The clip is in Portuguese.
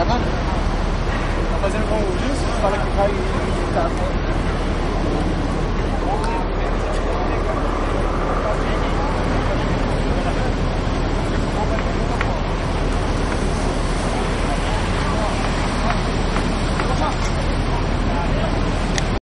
Tá fazendo como o Wilson, fala que vai ficar.